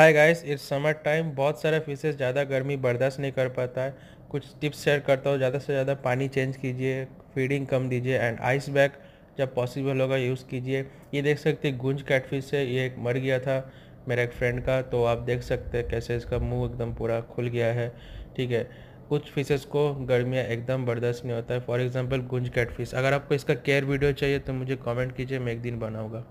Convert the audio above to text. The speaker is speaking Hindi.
Hi guys it's summer time बहुत सारे फ़िशेज़ ज़्यादा गर्मी बर्दाश्त नहीं कर पाता है। कुछ टिप्स शेयर करता हूँ। ज़्यादा से ज़्यादा पानी चेंज कीजिए फीडिंग कम दीजिए एंड आइस बैग जब पॉसिबल होगा यूज़ कीजिए। ये देख सकते हैं, गुंज कैटफिश है। ये मर गया था मेरा एक फ्रेंड का तो आप देख सकते हैं कैसे इसका मुँह एकदम पूरा खुल गया है। ठीक है, कुछ फिशेस को गर्मियाँ एकदम बर्दाश्त नहीं होता है। फॉर एग्जांपल गुंज कैटफिश अगर आपको इसका केयर वीडियो चाहिए तो मुझे कमेंट कीजिए, मैं एक दिन बनाऊँगा।